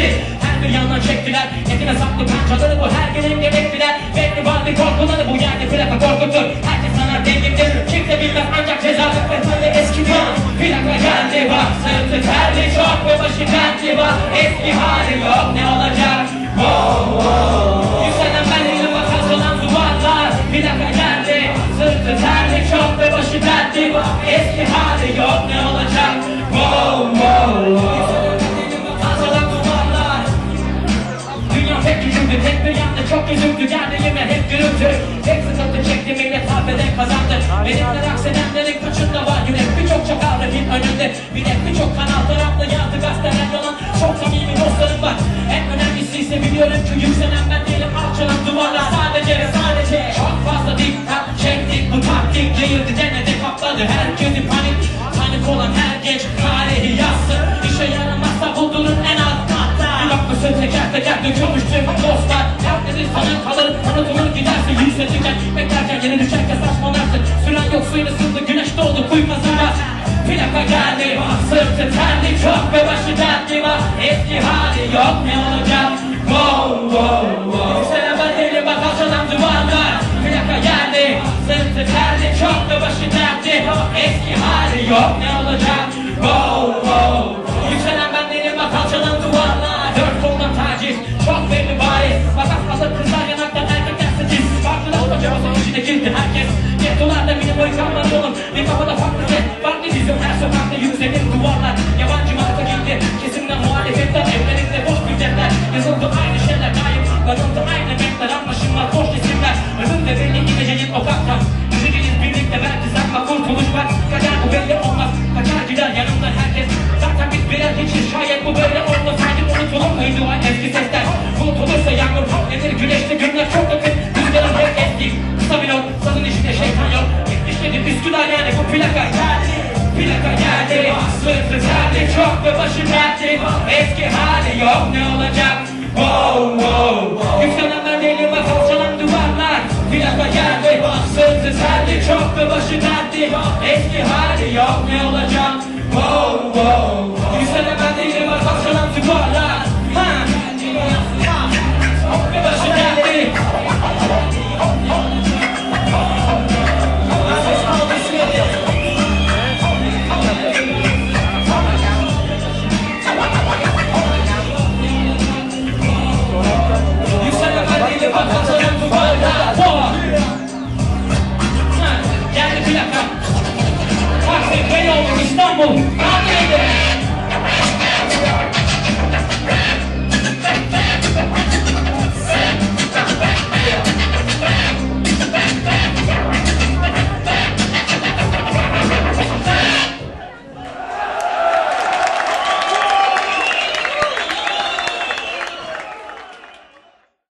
bitti Her bir yandan çektiler. Etine saklı parçaları bu. Her gelin bektiler Belli var bir korkuları bu yerde plaka korkutur. Herkes sana dengimdir Kimse bilmez ancak cezalık ve böyle eski diyor Plaka geldi bak sırtı terli çok ve başı dertli bak. Eski hali yok ne olacak? Wow wow. Yükselen ben değilim bak kazanan duvarlar. Plaka geldi sırtı terli çok ve başı dertli bak. Eski hali yok ne olacak? Wow Pek küçüldü, tek bir yanda çok üzüldü Geldiğime hep gürültü, tek sıkıntı çekti millet hafeden kazandı. Benimle aksedenlerin kaçında var yürek Birçok çakal rapin önünde, bir de birçok kanal taraflı yazdı gazeteler yalan. Çok samimi dostlarım var, en önemlisi ise biliyorum ki yükselen Yükselirken beklerken yeni düşerken saçmalarsın. Süren yok suyun ısındı güneş doğdu kuymazına Plaka geldi sırtı terli çok ve başı dertli var. Eski hali yok ne olacak? Wow wow wow. Yükselen ben değilim bak alçalan duvarlar. Plaka geldi sırtı terli çok ve başı dertli Eski hali yok ne olacak? Wow wow kitchen yok. Üsküdar yani bu plaka geldi. Plaka geldi Sırtı terli çok ve başı dertli Eski hali yok ne olacak? Wow wow Yükselen ben değilim bak alçalan duvarlar. Plaka geldi Sırtı terli çok ve başı dertli Eski hali yok ne olacak? Wow wow Yükselen ben değilim bak alçalan duvarlar Vamos!